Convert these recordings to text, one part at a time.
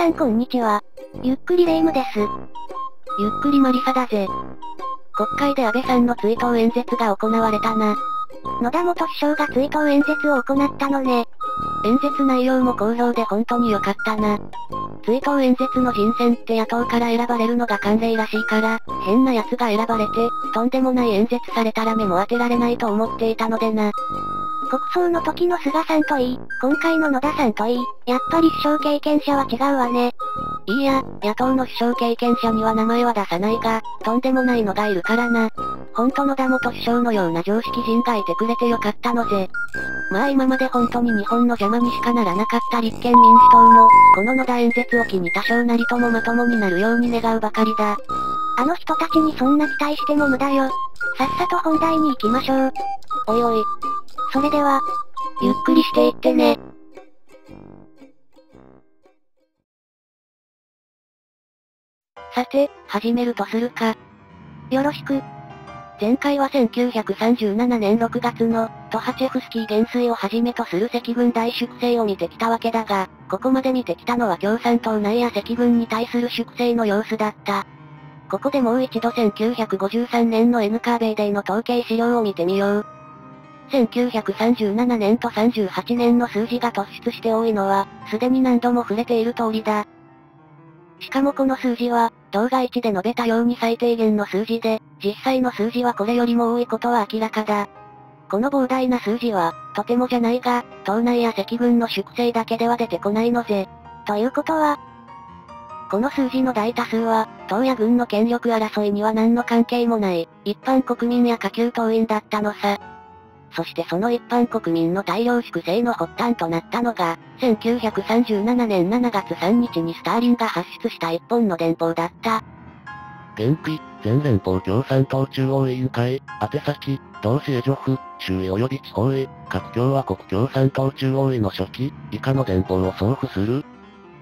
さんこんにちは。ゆっくりレ夢ムです。ゆっくりマリサだぜ。国会で安倍さんの追悼演説が行われたな。野田元首相が追悼演説を行ったのね。演説内容も好評で本当に良かったな。追悼演説の人選って野党から選ばれるのが慣例らしいから、変な奴が選ばれて、とんでもない演説されたら目も当てられないと思っていたのでな。国葬の時の菅さんといい、今回の野田さんといい、やっぱり首相経験者は違うわね。いいや、野党の首相経験者には名前は出さないが、とんでもないのがいるからな。ほんと野田元首相のような常識人がいてくれてよかったのぜ。まあ今まで本当に日本の邪魔にしかならなかった立憲民主党も、この野田演説を機に多少なりともまともになるように願うばかりだ。あの人たちにそんな期待しても無駄よ。さっさと本題に行きましょう。おいおい。それでは、ゆっくりしていってね。さて、始めるとするか。よろしく。前回は1937年6月の、トハチェフスキー元帥をはじめとする赤軍大粛清を見てきたわけだが、ここまで見てきたのは共産党内や赤軍に対する粛清の様子だった。ここでもう一度1953年の N カーベイデイの統計資料を見てみよう。1937年と38年の数字が突出して多いのは、すでに何度も触れている通りだ。しかもこの数字は、動画1で述べたように最低限の数字で、実際の数字はこれよりも多いことは明らかだ。この膨大な数字は、とてもじゃないが、党内や赤軍の粛清だけでは出てこないのぜ。ということは、この数字の大多数は、党や軍の権力争いには何の関係もない、一般国民や下級党員だったのさ。そしてその一般国民の大量粛清の発端となったのが、1937年7月3日にスターリンが発出した一本の電報だった。元気、全連邦共産党中央委員会、宛先、同志エジョフ、州位及び地方へ、各共和国共産党中央委の初期、以下の電報を送付する。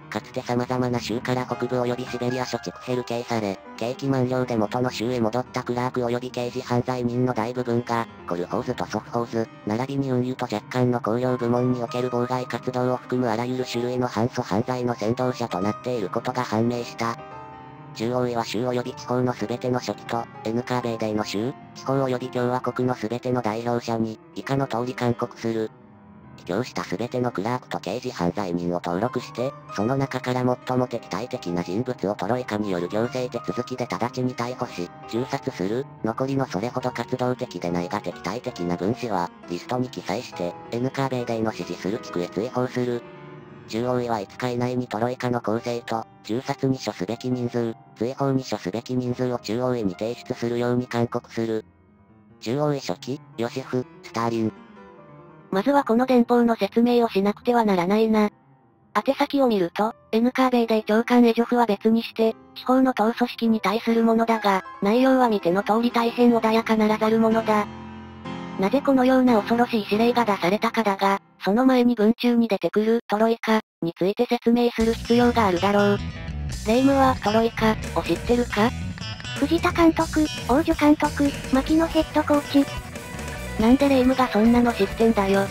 かつて様々な州から北部及びシベリア諸地区ヘルケイされ、刑期満了で元の州へ戻ったクラーク及び刑事犯罪人の大部分が、コルホーズとソフホーズ、並びに運輸と若干の公領部門における妨害活動を含むあらゆる種類の反祖犯罪の先導者となっていることが判明した。中央位は州及び地方の全ての初期と、N カーベイデイの州、地方及び共和国の全ての代表者に、以下の通り勧告する。帰郷した全てのクラークと刑事犯罪人を登録して、その中から最も敵対的な人物をトロイカによる行政手続きで直ちに逮捕し、銃殺する、残りのそれほど活動的でないが敵対的な分子は、リストに記載して、N カーベイデイの指示する地区へ追放する。中央位は5日以内にトロイカの構成と、銃殺に処すべき人数、追放に処すべき人数を中央位に提出するように勧告する。中央位初期、ヨシフ、スターリン、まずはこの電報の説明をしなくてはならないな。宛先を見ると、N カーベイデイ長官エジョフは別にして、地方の党組織に対するものだが、内容は見ての通り大変穏やかならざるものだ。なぜこのような恐ろしい指令が出されたかだが、その前に文中に出てくるトロイカについて説明する必要があるだろう。レイムはトロイカを知ってるか？藤田監督、王女監督、牧野ヘッドコーチ、なんでレイムがそんなの知ってんだよ。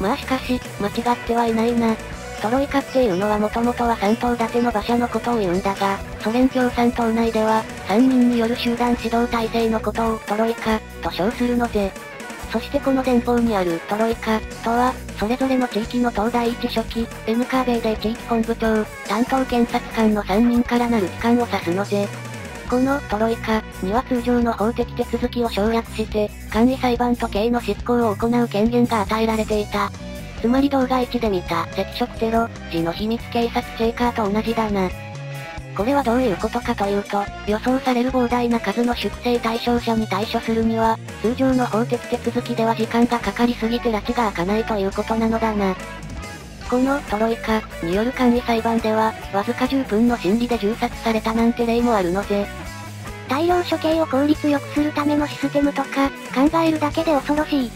まあしかし、間違ってはいないな。トロイカっていうのはもともとは3頭立ての馬車のことを言うんだが、ソ連共産党内では、3人による集団指導体制のことをトロイカと称するのぜ。そしてこの電報にあるトロイカとは、それぞれの地域の東大一書記、N カーベイデ地域本部長、担当検察官の3人からなる機関を指すのぜ。このトロイカには通常の法的手続きを省略して、簡易裁判と刑の執行を行う権限が与えられていた。つまり動画1で見た赤色テロ時の秘密警察チェイカーと同じだな。これはどういうことかというと、予想される膨大な数の粛清対象者に対処するには、通常の法的手続きでは時間がかかりすぎて拉致が開かないということなのだな。このトロイカによる簡易裁判では、わずか10分の審理で銃殺されたなんて例もあるのぜ。大量処刑を効率よくするためのシステムとか、考えるだけで恐ろしい。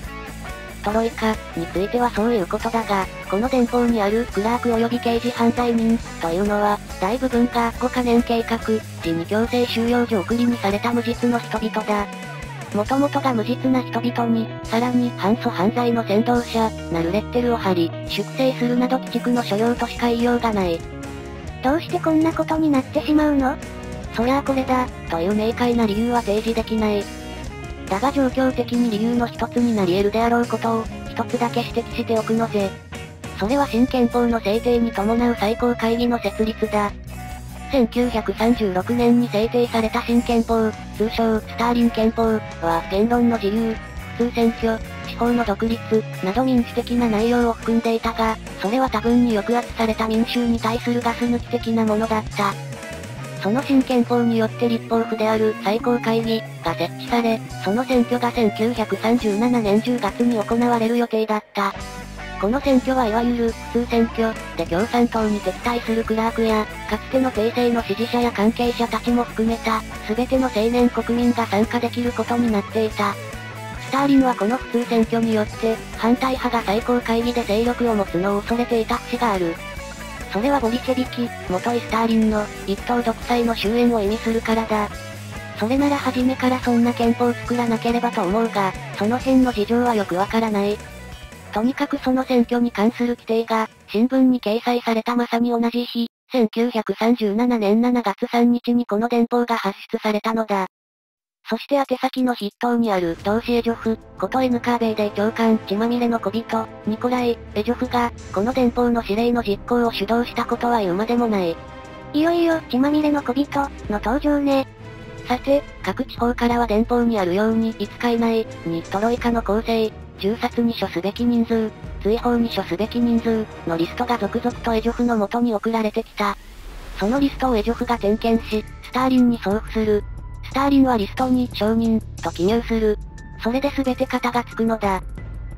トロイカについてはそういうことだが、この電報にあるクラーク及び刑事犯罪人というのは、大部分が5カ年計画時に強制収容所送りにされた無実の人々だ。もともとが無実な人々に、さらに反祖犯罪の先導者、なるレッテルを貼り、粛清するなど鬼畜の所領としか言いようがない。どうしてこんなことになってしまうの？そりゃあこれだ、という明快な理由は提示できない。だが状況的に理由の一つになり得るであろうことを、一つだけ指摘しておくのぜ。それは新憲法の制定に伴う最高会議の設立だ。1936年に制定された新憲法、通称、スターリン憲法は、言論の自由、普通選挙、地方の独立、など民主的な内容を含んでいたが、それは多分に抑圧された民衆に対するガス抜き的なものだった。その新憲法によって立法府である最高会議が設置され、その選挙が1937年10月に行われる予定だった。この選挙はいわゆる普通選挙で共産党に敵対するクラークや、かつての帝政の支持者や関係者たちも含めた、全ての青年国民が参加できることになっていた。スターリンはこの普通選挙によって、反対派が最高会議で勢力を持つのを恐れていた節がある。それはボリシェビキ、元イスターリンの、一党独裁の終焉を意味するからだ。それなら初めからそんな憲法を作らなければと思うが、その辺の事情はよくわからない。とにかくその選挙に関する規定が、新聞に掲載されたまさに同じ日、1937年7月3日にこの電報が発出されたのだ。そして宛先の筆頭にある、同志エジョフ、こと NKB で長官血まみれの小人、ニコライ、エジョフが、この電報の指令の実行を主導したことは言うまでもない。いよいよ、血まみれの小人、の登場ね。さて、各地方からは電報にあるように5日以内にトロイカの構成、銃殺に処すべき人数、追放に処すべき人数、のリストが続々とエジョフの元に送られてきた。そのリストをエジョフが点検し、スターリンに送付する。スターリンはリストに承認、と記入する。それで全て型がつくのだ。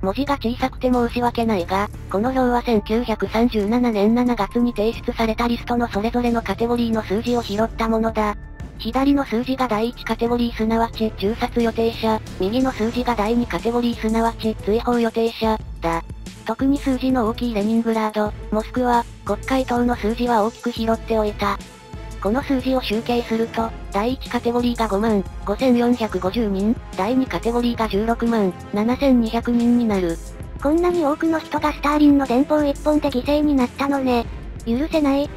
文字が小さくて申し訳ないが、この表は1937年7月に提出されたリストのそれぞれのカテゴリーの数字を拾ったものだ。左の数字が第1カテゴリーすなわち銃殺予定者、右の数字が第2カテゴリーすなわち追放予定者、だ。特に数字の大きいレニングラード、モスクワ、国会等の数字は大きく拾っておいた。この数字を集計すると、第1カテゴリーが5万5450人、第2カテゴリーが16万7200人になる。こんなに多くの人がスターリンの電報一本で犠牲になったのね。許せない。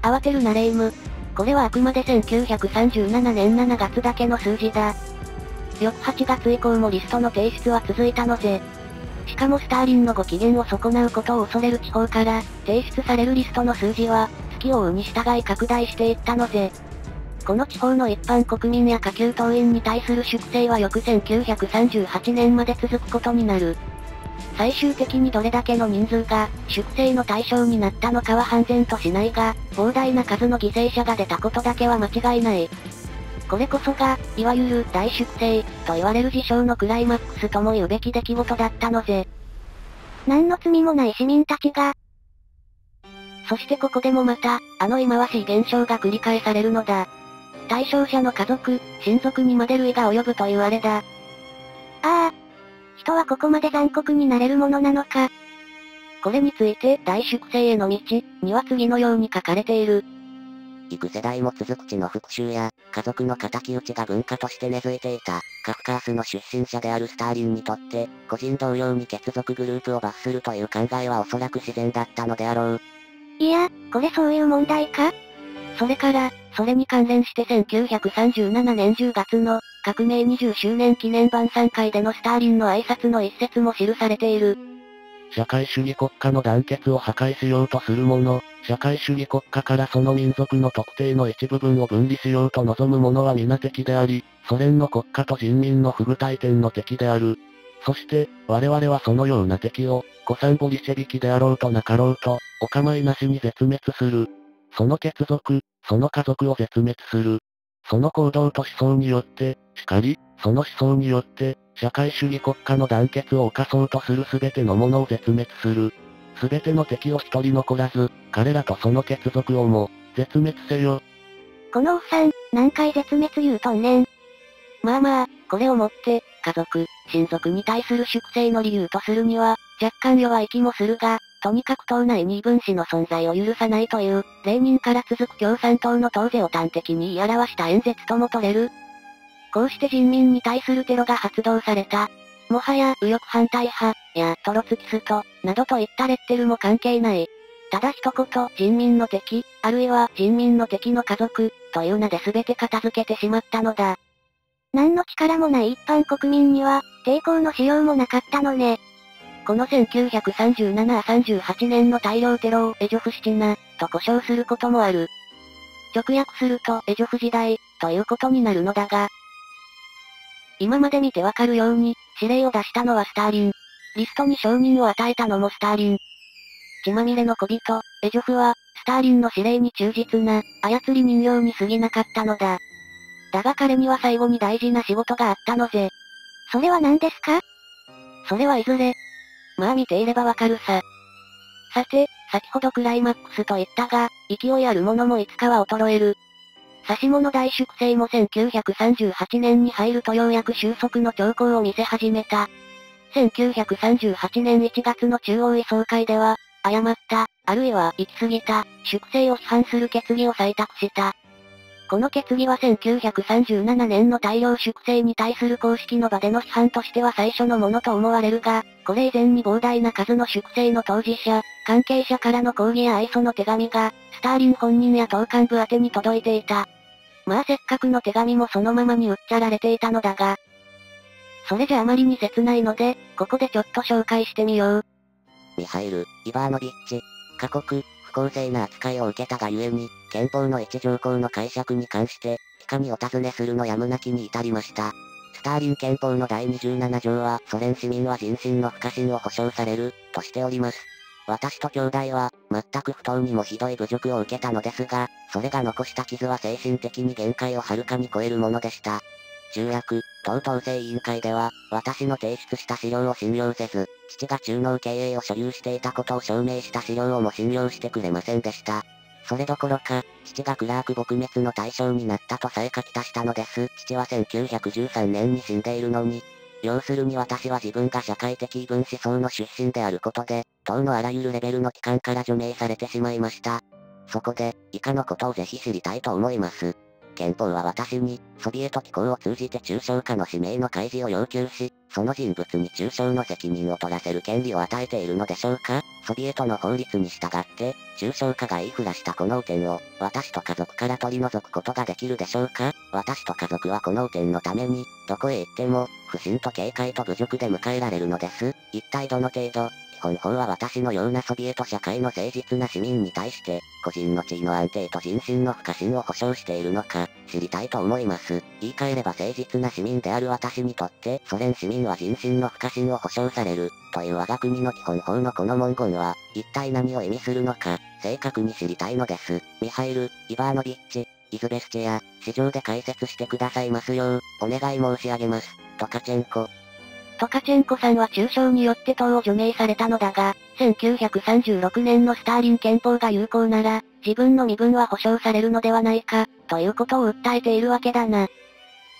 慌てるなレイム。これはあくまで1937年7月だけの数字だ。翌8月以降もリストの提出は続いたのぜ。しかもスターリンのご機嫌を損なうことを恐れる地方から、提出されるリストの数字は、月を追うに従い拡大していったのぜ。この地方の一般国民や下級党員に対する粛清は翌1938年まで続くことになる。最終的にどれだけの人数が、粛清の対象になったのかは判然としないが、膨大な数の犠牲者が出たことだけは間違いない。これこそが、いわゆる大粛清、と言われる事象のクライマックスとも言うべき出来事だったのぜ。何の罪もない市民たちが、そしてここでもまた、あの忌まわしい現象が繰り返されるのだ。対象者の家族、親族にまで類が及ぶというあれだ。ああ、人はここまで残酷になれるものなのか。これについて、大粛清への道、には次のように書かれている。幾世代も続く地の復讐や、家族の仇討ちが文化として根付いていた、カフカースの出身者であるスターリンにとって、個人同様に血族グループを罰するという考えはおそらく自然だったのであろう。いや、これそういう問題か？それから、それに関連して1937年10月の、革命20周年記念晩餐会でのスターリンの挨拶の一節も記されている。社会主義国家の団結を破壊しようとする者、社会主義国家からその民族の特定の一部分を分離しようと望む者は皆敵であり、ソ連の国家と人民の不具体点の敵である。そして、我々はそのような敵を、古参ボリシェビキであろうとなかろうと、お構いなしに絶滅する。その血族、その家族を絶滅する。その行動と思想によって、しかり、その思想によって、社会主義国家の団結を犯そうとする全てのものを絶滅する。全ての敵を一人残らず、彼らとその血族をも、絶滅せよ。このおっさん、何回絶滅言うとんねん。まあまあ、これをもって、家族、親族に対する粛清の理由とするには、若干弱い気もするが、とにかく党内に異分子の存在を許さないという、レーニンから続く共産党の党是を端的に言い表した演説とも取れる。こうして人民に対するテロが発動された。もはや、右翼反対派、や、トロツキスト、などといったレッテルも関係ない。ただ一言、人民の敵、あるいは人民の敵の家族、という名で全て片付けてしまったのだ。何の力もない一般国民には、抵抗のしようもなかったのね。この1937-38年の大量テロをエジョフシチナ、と呼称することもある。直訳するとエジョフ時代、ということになるのだが、今まで見てわかるように、指令を出したのはスターリン。リストに承認を与えたのもスターリン。血まみれの小人、エジョフは、スターリンの指令に忠実な、操り人形に過ぎなかったのだ。だが彼には最後に大事な仕事があったのぜ。それは何ですか？それはいずれ。まあ見ていればわかるさ。さて、先ほどクライマックスと言ったが、勢いあるものもいつかは衰える。指し物大粛清も1938年に入るとようやく収束の兆候を見せ始めた。1938年1月の中央委総会では、誤った、あるいは行き過ぎた、粛清を批判する決議を採択した。この決議は1937年の大量粛清に対する公式の場での批判としては最初のものと思われるが、これ以前に膨大な数の粛清の当事者、関係者からの抗議や愛想の手紙が、スターリン本人や党幹部宛に届いていた。まあせっかくの手紙もそのままに売っちゃられていたのだが。それじゃあまりに切ないので、ここでちょっと紹介してみよう。ミハイル、イバーノビッチ。過酷、不公正な扱いを受けたがゆえに、憲法の一条項の解釈に関して、以下にお尋ねするのやむなきに至りました。スターリン憲法の第27条は、ソ連市民は人身の不可侵を保障される、としております。私と兄弟は、全く不当にもひどい侮辱を受けたのですが、それが残した傷は精神的に限界をはるかに超えるものでした。中約、党統制委員会では、私の提出した資料を信用せず、父が中脳経営を所有していたことを証明した資料をも信用してくれませんでした。それどころか、父がクラーク撲滅の対象になったとさえ書き足したのです。父は1913年に死んでいるのに。要するに私は自分が社会的異分思想の出身であることで、党のあらゆるレベルの機関から除名されてしまいました。そこで、以下のことをぜひ知りたいと思います。憲法は私に、ソビエト機構を通じて抽象化の指名の開示を要求し、その人物に抽象の責任を取らせる権利を与えているのでしょうか？ソビエトの法律に従って、抽象化が言いふらしたこの汚点を、私と家族から取り除くことができるでしょうか？私と家族はこの汚点のために、どこへ行っても、不信と警戒と侮辱で迎えられるのです。一体どの程度、本法は私のようなソビエト社会の誠実な市民に対して、個人の地位の安定と人身の不可侵を保障しているのか、知りたいと思います。言い換えれば誠実な市民である私にとって、ソ連市民は人身の不可侵を保障される、という我が国の基本法のこの文言は、一体何を意味するのか、正確に知りたいのです。ミハイル、イバーノビッチ、イズベスチェア、市場で解説してくださいますよう、お願い申し上げます。トカチェンコ。トカチェンコさんは中傷によって党を除名されたのだが、1936年のスターリン憲法が有効なら、自分の身分は保障されるのではないか、ということを訴えているわけだな。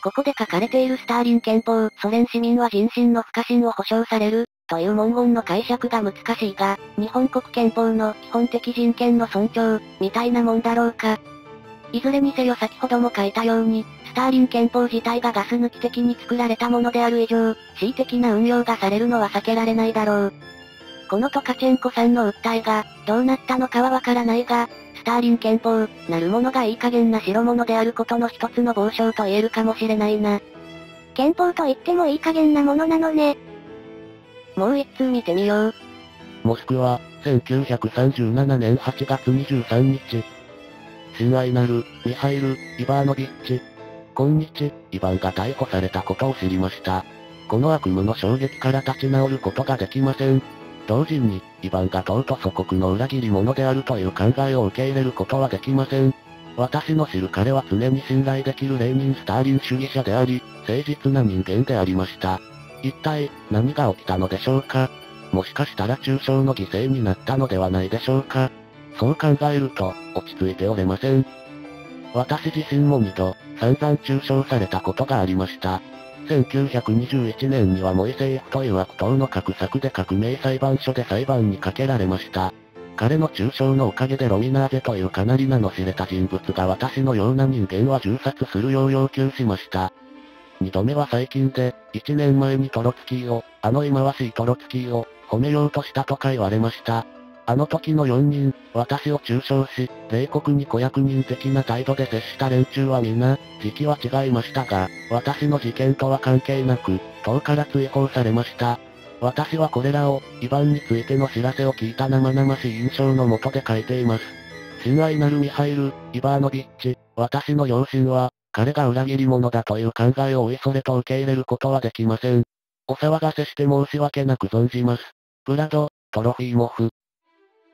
ここで書かれているスターリン憲法、ソ連市民は人身の不可侵を保障される、という文言の解釈が難しいが、日本国憲法の基本的人権の尊重、みたいなもんだろうか。いずれにせよ先ほども書いたように、スターリン憲法自体がガス抜き的に作られたものである以上、恣意的な運用がされるのは避けられないだろう。このトカチェンコさんの訴えが、どうなったのかはわからないが、スターリン憲法、なるものがいい加減な代物であることの一つの傍証と言えるかもしれないな。憲法と言ってもいい加減なものなのね。もう一通見てみよう。モスクワ、1937年8月23日。親愛なる、ミハイル、イバーノビッチ。今日、イバンが逮捕されたことを知りました。この悪夢の衝撃から立ち直ることができません。同時に、イバンが党と祖国の裏切り者であるという考えを受け入れることはできません。私の知る彼は常に信頼できるレーニン・スターリン主義者であり、誠実な人間でありました。一体、何が起きたのでしょうか？もしかしたら中傷の犠牲になったのではないでしょうか？そう考えると、落ち着いておれません。私自身も二度、散々中傷されたことがありました。1921年にはモイセイフという悪党の画策で革命裁判所で裁判にかけられました。彼の中傷のおかげでロミナーゼというかなり名の知れた人物が私のような人間は銃殺するよう要求しました。二度目は最近で、一年前にトロツキーを、あの忌まわしいトロツキーを、褒めようとしたとか言われました。あの時の4人、私を中傷し、冷酷に子役人的な態度で接した連中は皆、時期は違いましたが、私の事件とは関係なく、党から追放されました。私はこれらを、イバンについての知らせを聞いた生々しい印象のもとで書いています。親愛なるミハイル、イバーノビッチ、私の両親は、彼が裏切り者だという考えをおいそれと受け入れることはできません。お騒がせして申し訳なく存じます。ブラド、トロフィーモフ。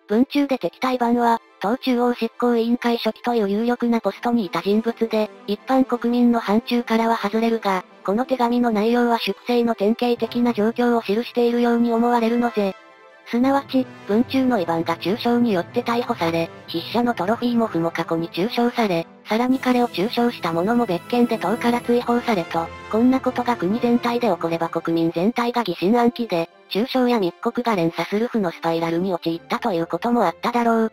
文中で敵対版は、党中央執行委員会書記という有力なポストにいた人物で、一般国民の範疇からは外れるが、この手紙の内容は粛清の典型的な状況を記しているように思われるのぜ。すなわち、文中のイバンが中傷によって逮捕され、筆者のトロフィーモフも過去に中傷され、さらに彼を中傷した者も別件で党から追放されと、こんなことが国全体で起これば国民全体が疑心暗鬼で、中傷や密告が連鎖する負のスパイラルに陥ったということもあっただろう。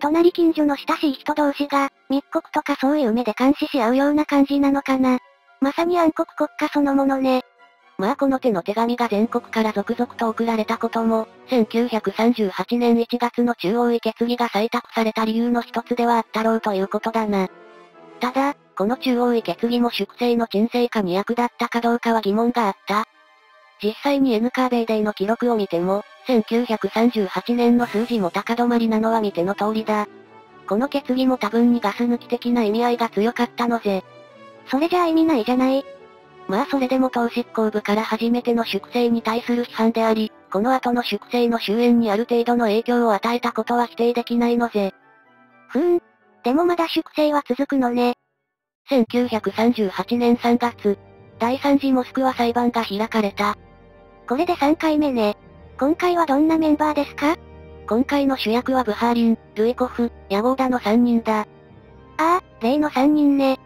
隣近所の親しい人同士が、密告とかそういう目で監視し合うような感じなのかな。まさに暗黒国家そのものね。まあこの手の手紙が全国から続々と送られたことも、1938年1月の中央位決議が採択された理由の一つではあったろうということだな。ただ、この中央位決議も粛清の沈静化に役立ったかどうかは疑問があった。実際に N カーベイデイの記録を見ても、1938年の数字も高止まりなのは見ての通りだ。この決議も多分にガス抜き的な意味合いが強かったのぜ。それじゃあ意味ないじゃない？まあそれでも党執行部から初めての粛清に対する批判であり、この後の粛清の終焉にある程度の影響を与えたことは否定できないのぜ。ふーん。でもまだ粛清は続くのね。1938年3月、第3次モスクワ裁判が開かれた。これで3回目ね。今回はどんなメンバーですか？今回の主役はブハーリン、ルイコフ、ヤゴーダの3人だ。ああ、例の3人ね。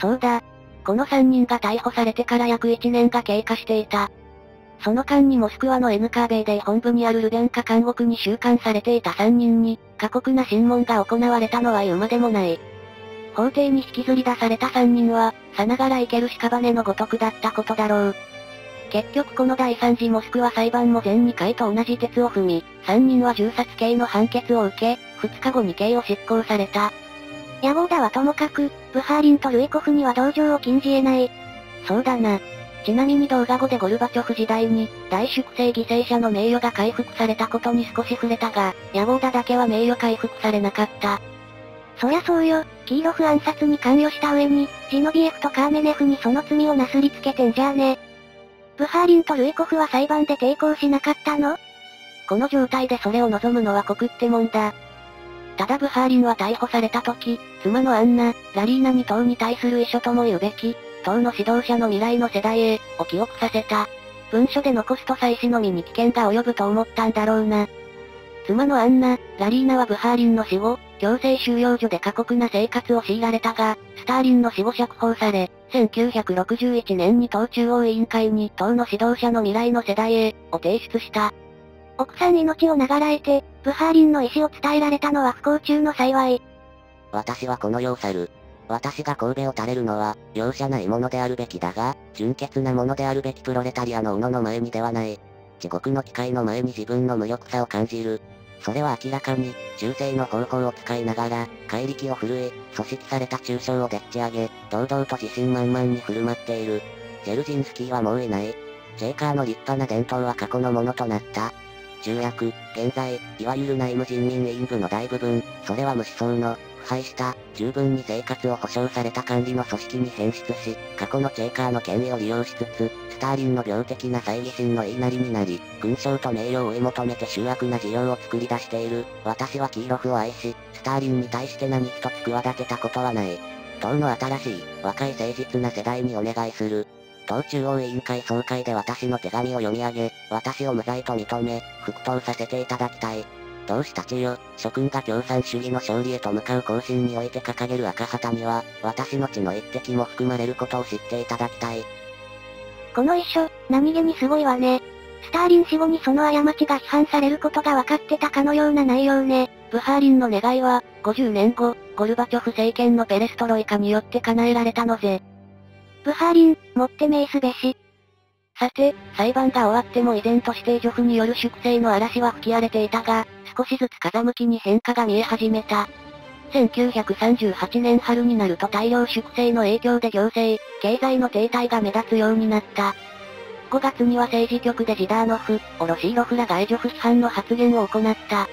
そうだ。この3人が逮捕されてから約1年が経過していた。その間にモスクワの N カーベイデイ本部にあるルベンカ監獄に収監されていた3人に、過酷な審問が行われたのは言うまでもない。法廷に引きずり出された3人は、さながら生ける屍のごとくだったことだろう。結局この第3次モスクワ裁判も全2回と同じ鉄を踏み、3人は銃殺刑の判決を受け、2日後に刑を執行された。野望だはともかく、ブハーリンとルイコフには同情を禁じ得ない。そうだな。ちなみに動画後でゴルバチョフ時代に、大粛清犠牲者の名誉が回復されたことに少し触れたが、野望だだけは名誉回復されなかった。そりゃそうよ、キーロフ暗殺に関与した上に、ジノビエフとカーメネフにその罪をなすりつけてんじゃあね。ブハーリンとルイコフは裁判で抵抗しなかったの？この状態でそれを望むのは酷ってもんだ。ただブハーリンは逮捕された時、妻のアンナ、ラリーナに党に対する遺書とも言うべき、党の指導者の未来の世代へ、を記憶させた。文書で残すと妻子の身に危険が及ぶと思ったんだろうな。妻のアンナ、ラリーナはブハーリンの死後、強制収容所で過酷な生活を強いられたが、スターリンの死後釈放され、1961年に党中央委員会に党の指導者の未来の世代へ、を提出した。奥さん命を長らえて、ブハーリンの意思を伝えられたのは不幸中の幸い。私はこの世を去る。私が神戸を垂れるのは、容赦ないものであるべきだが、純潔なものであるべきプロレタリアの斧の前にではない。地獄の機械の前に自分の無力さを感じる。それは明らかに、中性の方法を使いながら、怪力を振るい、組織された抽象をでっち上げ、堂々と自信満々に振る舞っている。ジェルジンスキーはもういない。ジェイカーの立派な伝統は過去のものとなった。重役、現在、いわゆる内務人民委員部の大部分、それは無思想の、敗した、十分に生活を保障された管理の組織に変質し、過去のチェーカーの権威を利用しつつ、スターリンの病的な猜疑心の言いなりになり、勲章と名誉を追い求めて醜悪な事業を作り出している。私はキーロフを愛し、スターリンに対して何一つ企てたことはない。党の新しい、若い誠実な世代にお願いする。党中央委員会総会で私の手紙を読み上げ、私を無罪と認め、復党させていただきたい。同志たちよ、諸君が共産主義の勝利へと向かう行進において掲げる赤旗には、私の血の一滴も含まれることを知っていただきたい。この遺書、何気にすごいわね。スターリン死後にその過ちが批判されることが分かってたかのような内容ね。ブハーリンの願いは、50年後、ゴルバチョフ政権のペレストロイカによって叶えられたのぜ。ブハーリン、もって名すべし。さて、裁判が終わっても依然としてジョフによる粛清の嵐は吹き荒れていたが、少しずつ風向きに変化が見え始めた。1938年春になると大量粛清の影響で行政、経済の停滞が目立つようになった。5月には政治局でジダーノフ、オロシーロフらがエジョフ批判の発言を行った。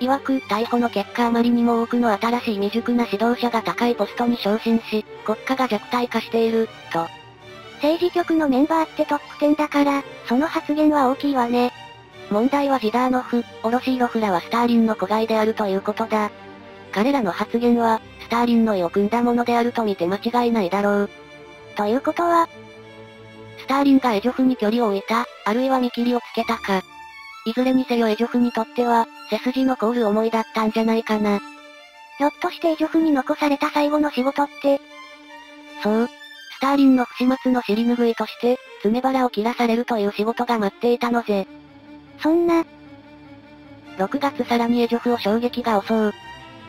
曰く、逮捕の結果あまりにも多くの新しい未熟な指導者が高いポストに昇進し、国家が弱体化している、と。政治局のメンバーってトップ10だから、その発言は大きいわね。問題はジダーノフ、オロシーロフらはスターリンの子飼いであるということだ。彼らの発言は、スターリンの意を組んだものであると見て間違いないだろう。ということは、スターリンがエジョフに距離を置いた、あるいは見切りをつけたか。いずれにせよエジョフにとっては、背筋の凍る思いだったんじゃないかな。ひょっとしてエジョフに残された最後の仕事って、そう。スターリンの不始末の尻拭いとして、爪腹を切らされるという仕事が待っていたのぜ。そんな。6月さらにエジョフを衝撃が襲う。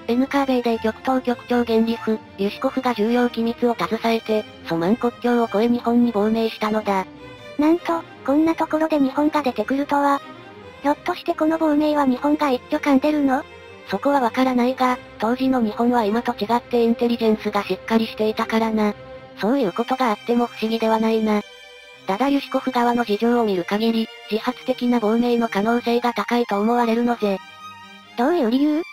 NKB で極東局長原理府、ユシコフが重要機密を携えて、ソマン国境を越え日本に亡命したのだ。なんと、こんなところで日本が出てくるとは。ひょっとしてこの亡命は日本が一挙噛んでるの？そこはわからないが、当時の日本は今と違ってインテリジェンスがしっかりしていたからな。そういうことがあっても不思議ではないな。ただユシコフ側の事情を見る限り、自発的な亡命の可能性が高いと思われるのぜ。どういう理由？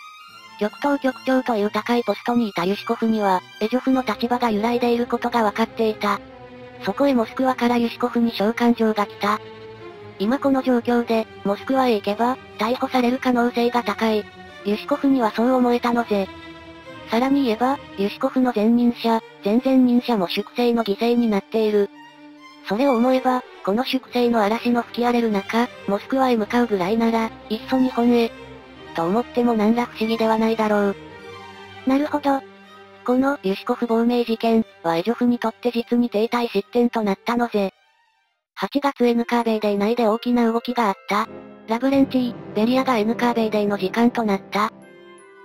極東局長という高いポストにいたユシコフには、エジョフの立場が揺らいでいることが分かっていた。そこへモスクワからユシコフに召喚状が来た。今この状況で、モスクワへ行けば、逮捕される可能性が高い。ユシコフにはそう思えたのぜ。さらに言えば、ユシコフの前任者、前々任者も粛清の犠牲になっている。それを思えば、この粛清の嵐の吹き荒れる中、モスクワへ向かうぐらいなら、いっそ日本へ、と思っても何ら不思議ではないだろう。なるほど。このユシコフ亡命事件はエジョフにとって実に停滞失点となったのぜ。8月 NKB デイ内で大きな動きがあった。ラブレンチー、ベリアが NKB デイの時間となった。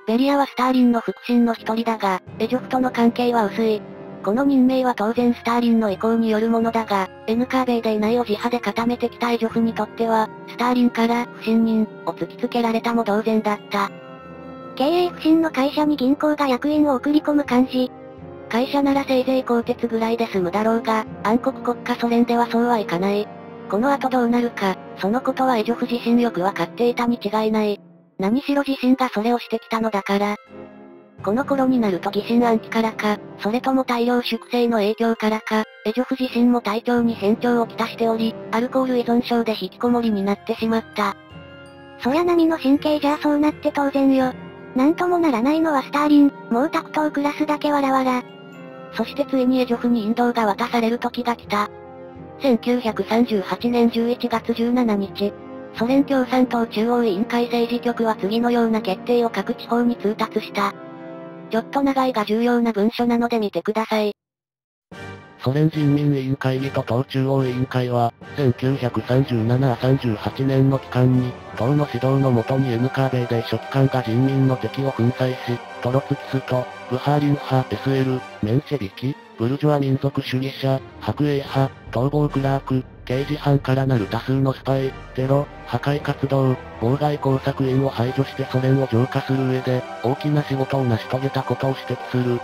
ベリアはスターリンの腹心の一人だが、エジョフとの関係は薄い。この任命は当然スターリンの意向によるものだが、NKB で内を自派で固めてきたエジョフにとっては、スターリンから不信任を突きつけられたも同然だった。経営不振の会社に銀行が役員を送り込む感じ。会社ならせいぜい鋼鉄ぐらいで済むだろうが、暗黒国家ソ連ではそうはいかない。この後どうなるか、そのことはエジョフ自身よくわかっていたに違いない。何しろ自身がそれをしてきたのだから。この頃になると疑心暗鬼からか、それとも大量粛清の影響からか、エジョフ自身も体調に変調をきたしており、アルコール依存症で引きこもりになってしまった。そや並みの神経じゃそうなって当然よ。なんともならないのはスターリン、もうタクトを暮らすだけわらわら。そしてついにエジョフに引導が渡される時が来た。1938年11月17日、ソ連共産党中央委員会政治局は次のような決定を各地方に通達した。ちょっと長いが重要な文書なので見てください。ソ連人民委員会議と党中央委員会は、1937-38年の期間に、党の指導のもとに NKB で書記官が人民の敵を粉砕し、トロツキスト、ブハーリン派 SL、メンシェビキ、ブルジョア民族主義者、白衛派、逃亡クラーク、刑事犯からなる多数のスパイ、テロ、破壊活動、妨害工作員を排除してソ連を浄化する上で、大きな仕事を成し遂げたことを指摘する。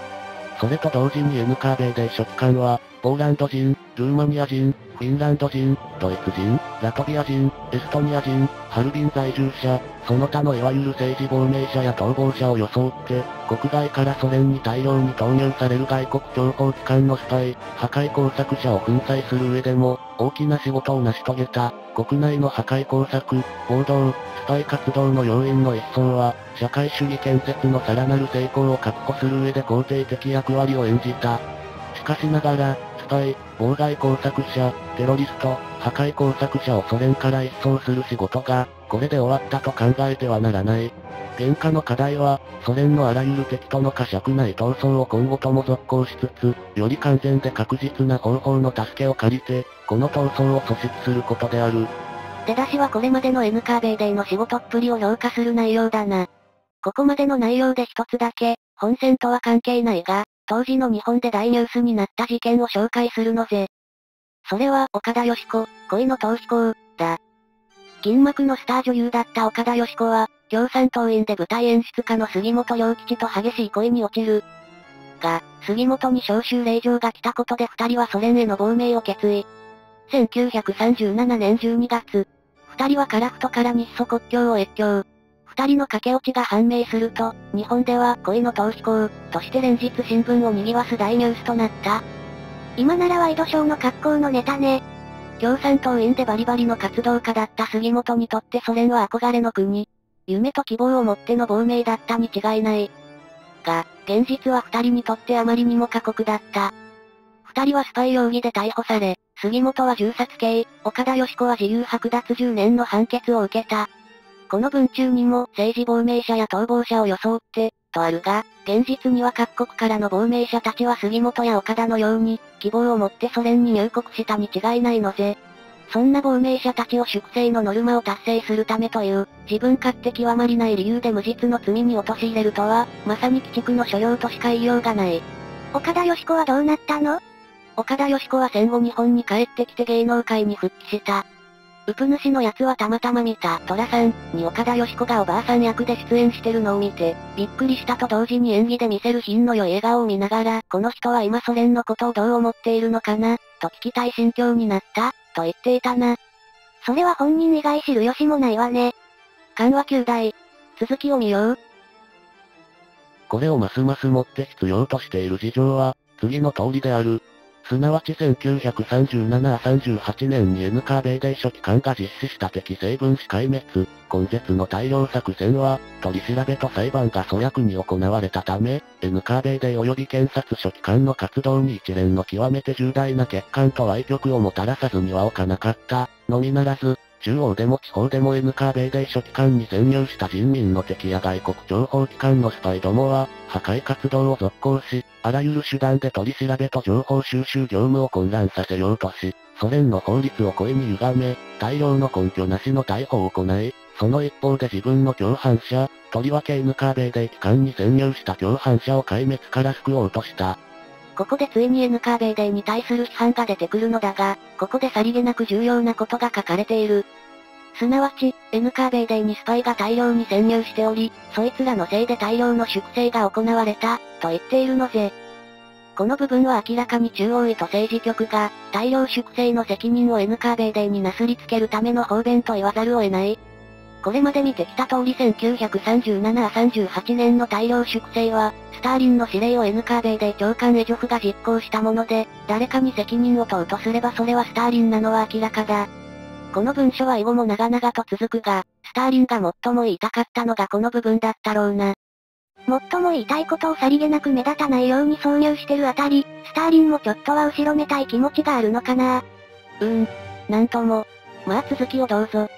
それと同時に NKB で書記官は、ポーランド人、ルーマニア人、フィンランド人、ドイツ人、ラトビア人、エストニア人、ハルビン在住者、その他のいわゆる政治亡命者や逃亡者を装って、国外からソ連に大量に投入される外国情報機関のスパイ、破壊工作者を粉砕する上でも、大きな仕事を成し遂げた、国内の破壊工作、報道、スパイ活動の要因の一層は、社会主義建設のさらなる成功を確保する上で肯定的役割を演じた。しかしながら、スパイ、妨害工作者、テロリスト、破壊工作者をソ連から一掃する仕事が、これで終わったと考えてはならない。現下の課題は、ソ連のあらゆる敵との呵責ない闘争を今後とも続行しつつ、より完全で確実な方法の助けを借りて、この闘争を阻止することである。出だしはこれまでの NKB デイの仕事っぷりを評価する内容だな。ここまでの内容で一つだけ、本戦とは関係ないが、当時の日本で大ニュースになった事件を紹介するのぜ。それは、岡田義子、恋の逃避行、だ。銀幕のスター女優だった岡田義子は、共産党員で舞台演出家の杉本良吉と激しい恋に落ちる。が、杉本に召集令状が来たことで二人はソ連への亡命を決意。1937年12月、二人はカラフトから日ソ国境を越境。二人の駆け落ちが判明すると、日本では恋の逃避行として連日新聞を賑わす大ニュースとなった。今ならワイドショーの格好のネタね。共産党員でバリバリの活動家だった杉本にとってソ連は憧れの国。夢と希望を持っての亡命だったに違いない。が、現実は二人にとってあまりにも過酷だった。二人はスパイ容疑で逮捕され、杉本は銃殺刑、岡田義子は自由剥奪10年の判決を受けた。この文中にも政治亡命者や逃亡者を装って、とあるが、現実には各国からの亡命者たちは杉本や岡田のように、希望を持ってソ連に入国したに違いないのぜ。そんな亡命者たちを粛清のノルマを達成するためという、自分勝手極まりない理由で無実の罪に陥れるとは、まさに鬼畜の所用としか言いようがない。岡田義子はどうなったの？岡田義子は戦後日本に帰ってきて芸能界に復帰した。ウプ主のやつはたまたま見た、トラさん、に岡田義子がおばあさん役で出演してるのを見て、びっくりしたと同時に演技で見せる品の良い笑顔を見ながら、この人は今ソ連のことをどう思っているのかな、と聞きたい心境になった、と言っていたな。それは本人以外知る由もないわね。緩和9代。続きを見よう。これをますますもって必要としている事情は、次の通りである。すなわち1937-38年に N カーベイデー書記官が実施した敵成分子壊滅、根絶の大量作戦は、取り調べと裁判が粗約に行われたため、N カーベイデー及び検察書記官の活動に一連の極めて重大な欠陥と歪曲をもたらさずにはおかなかった、のみならず、中央でも地方でも N カーベイデー書記官に潜入した人民の敵や外国情報機関のスパイどもは、破壊活動を続行し、あらゆる手段で取り調べと情報収集業務を混乱させようとし、ソ連の法律を故意に歪め、大量の根拠なしの逮捕を行い、その一方で自分の共犯者、とりわけ N カーベイデー機関に潜入した共犯者を壊滅から救おうとした。ここでついに N カーベイデーに対する批判が出てくるのだが、ここでさりげなく重要なことが書かれている。すなわち、N カーベイデーにスパイが大量に潜入しており、そいつらのせいで大量の粛清が行われた、と言っているのぜ。この部分は明らかに中央位と政治局が、大量粛清の責任を N カーベイデーになすりつけるための方便と言わざるを得ない。これまで見てきた通り1937-38年の大量粛清は、スターリンの指令を N カーベイデー長官エジョフが実行したもので、誰かに責任を問うとすればそれはスターリンなのは明らかだ。この文書は以後も長々と続くが、スターリンが最も言いたかったのがこの部分だったろうな。最も言いたいことをさりげなく目立たないように挿入してるあたり、スターリンもちょっとは後ろめたい気持ちがあるのかなうーん。なんとも。まあ続きをどうぞ。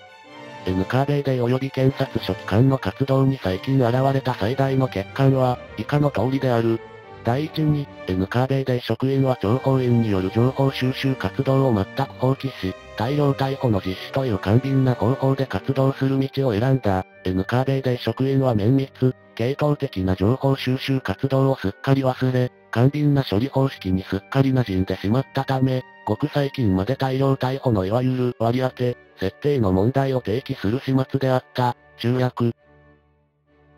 N カーベイデー及び検察書記官の活動に最近現れた最大の欠陥は、以下の通りである。第一に、N カーベイデー職員は諜報員による情報収集活動を全く放棄し、大量逮捕の実施という簡便な方法で活動する道を選んだ。N カーベイデー職員は綿密、系統的な情報収集活動をすっかり忘れ、簡便な処理方式にすっかり馴染んでしまったため、ごく最近まで大量逮捕のいわゆる割り当て、設定の問題を提起する始末であった、中約。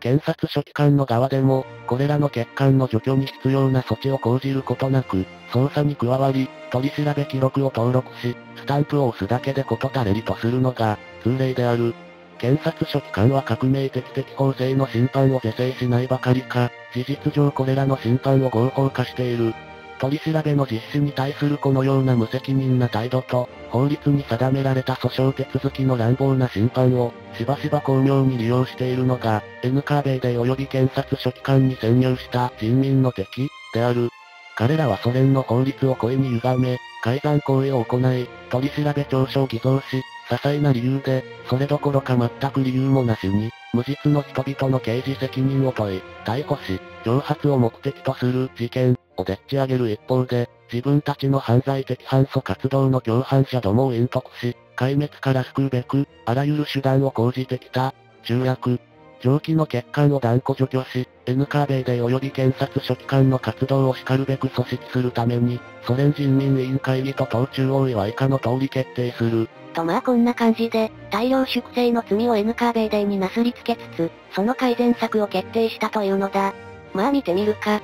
検察書記官の側でも、これらの欠陥の除去に必要な措置を講じることなく、捜査に加わり、取り調べ記録を登録し、スタンプを押すだけで事足れりとするのが、通例である。検察書記官は革命的適法性の審判を是正しないばかりか、事実上これらの審判を合法化している。取り調べの実施に対するこのような無責任な態度と、法律に定められた訴訟手続きの乱暴な審判を、しばしば巧妙に利用しているのが、N カーベイデー及び検察書記官に潜入した人民の敵、である。彼らはソ連の法律を故意に歪め、改ざん行為を行い、取り調べ調書を偽造し、些細な理由で、それどころか全く理由もなしに、無実の人々の刑事責任を問い、逮捕し、挑発を目的とする事件をでっち上げる一方で、自分たちの犯罪的反祖活動の共犯者どもを隠匿し、壊滅から救うべく、あらゆる手段を講じてきた、中約。上記の欠陥を断固除去し、NKB で及び検察書記官の活動を叱るべく組織するために、ソ連人民委員会議と党中央委は以下の通り決定する。とまあこんな感じで、大量粛清の罪を NKB デになすりつけつつ、その改善策を決定したというのだ。まあ見てみるか。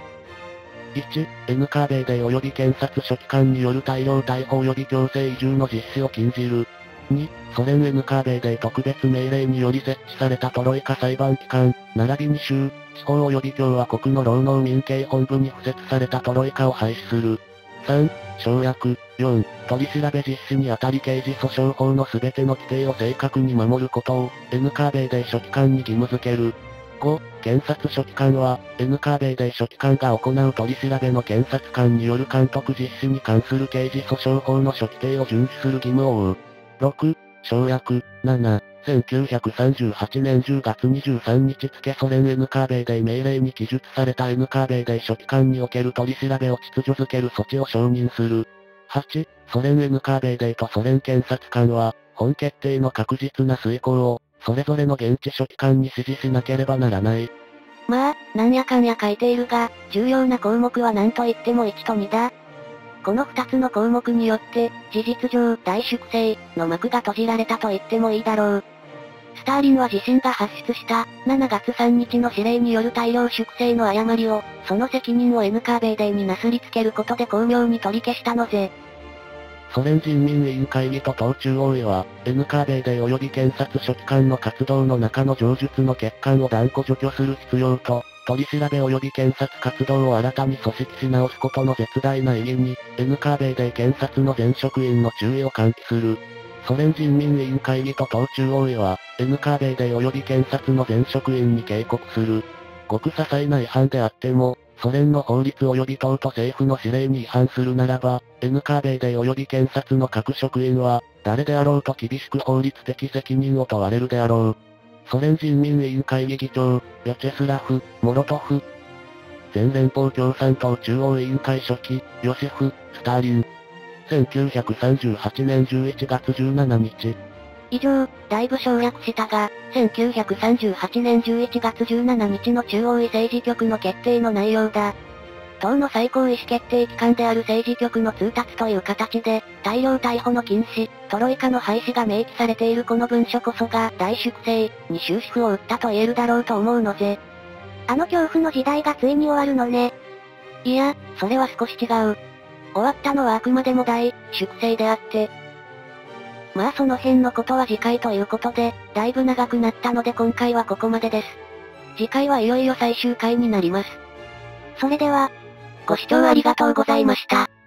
1、NKB で及び検察書記官による大量逮捕及び強制移住の実施を禁じる。2、ソ連 NKB で特別命令により設置されたトロイカ裁判機関、並びに州、地方及び共和国の労農民警本部に付設されたトロイカを廃止する。3、省略。4、取り調べ実施にあたり刑事訴訟法の全ての規定を正確に守ることを、NKB で書記官に義務付ける。5、検察書記官は、NKB で書記官が行う取り調べの検察官による監督実施に関する刑事訴訟法の諸規定を遵守する義務を負う。6、省略、7、1938年10月23日付ソ連 NKB で命令に記述された NKB で書記官における取り調べを秩序づける措置を承認する。8、ソ連 NKB デイとソ連検察官は、本決定の確実な遂行を、それぞれの現地書記官に指示しなければならない。まあ、なんやかんや書いているが、重要な項目は何と言っても1と2だ。この2つの項目によって、事実上、大粛清の幕が閉じられたと言ってもいいだろう。スターリンは自身が発出した7月3日の指令による大量粛清の誤りを、その責任を NKB デーになすりつけることで巧妙に取り消したのぜ。ソ連人民委員会議と党中央委は、NKB で及び検察書記官の活動の中の上述の欠陥を断固除去する必要と、取り調べ及び検察活動を新たに組織し直すことの絶大な意義に、NKB で検察の全職員の注意を喚起する。ソ連人民委員会議と党中央委は、NKB で及び検察の全職員に警告する。ごく些細な違反であっても、ソ連の法律及び党と政府の指令に違反するならば、NKB で及び検察の各職員は、誰であろうと厳しく法律的責任を問われるであろう。ソ連人民委員会議議長、ヤチェスラフ、モロトフ。全連邦共産党中央委員会書記、ヨシフ、スターリン。1938年11月17日。以上、だいぶ省略したが、1938年11月17日の中央委政治局の決定の内容だ。党の最高意思決定機関である政治局の通達という形で、大量逮捕の禁止、トロイカの廃止が明記されているこの文書こそが大粛清に終止符を打ったと言えるだろうと思うのぜ。あの恐怖の時代がついに終わるのね。いや、それは少し違う。終わったのはあくまでも大、粛清であって。まあその辺のことは次回ということで、だいぶ長くなったので今回はここまでです。次回はいよいよ最終回になります。それでは、ご視聴ありがとうございました。